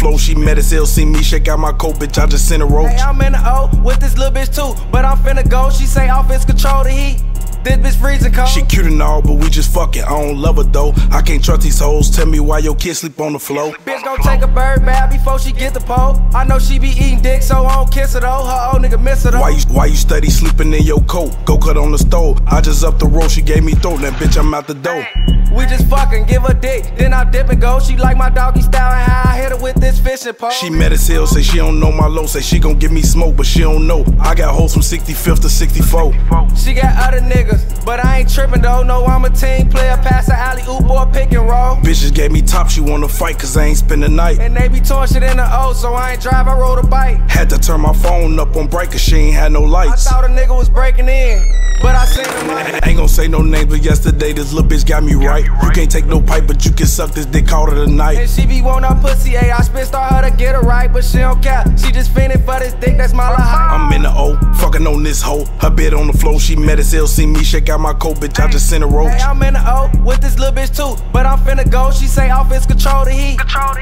floor, she met us ill. See me shake out my coat, bitch. I just sent a roach. Hey, I'm in the O with this little bitch too, but I'm finna go. She say office control the heat. This bitch freezing cold. She cute and all, but we just fucking. I don't love her though. I can't trust these hoes. Tell me why your kids sleep on the floor. Bitch gon' take a bird bath before she get the pole. I know she be eating dick, so I don't kiss her though. Her old nigga miss her though. Why you why you steady sleeping in your coat? Go cut on the stove. I just up the road, she gave me throat. That bitch, I'm out the door. We just fucking give a dick, then I dip and go. She like my doggy style and how I hit her with this fishing pole. She met us ill, say she don't know my low, say she gon' give me smoke, but she don't know. I got hoes from 65th to 64. She got other niggas, but I ain't tripping though. No, I'm a team player, pass the alley oop or pick and roll. Bitches gave me top, she wanna fight, cause I ain't spend the night. And they be torn shit in the O, so I ain't drive, I rode a bike. Had to turn my phone up on bright, cause she ain't had no lights. I thought a nigga was breaking in, but I seen him like. Ain't gon' say no names, but yesterday this little bitch got me right. You can't take no pipe, but you can suck this dick call it a night. And she be want her pussy, ayy. I spit star her to get her right, but she don't care. She just fiending for this dick, that's my little height. I'm in the O, fucking on this hoe. Her bed on the floor, she met us ill. See me shake out my coat, bitch. I just sent a roach. Hey, I'm in the O with this little bitch too, but I'm finna go. She say office control the heat. This bitch freezing cold.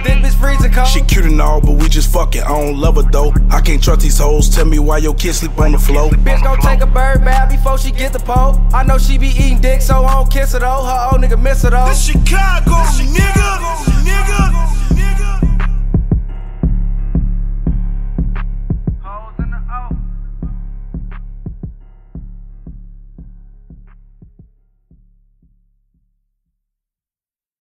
She cute and all, but we just fucking. I don't love her though. I can't trust these hoes. Tell me why your kids sleep on the floor. Bitch gon' take a bird bath before she get the pole. I know she be eating dick, so I don't kiss her though. Her old nigga miss her though. This Chicago, nigga, nigga.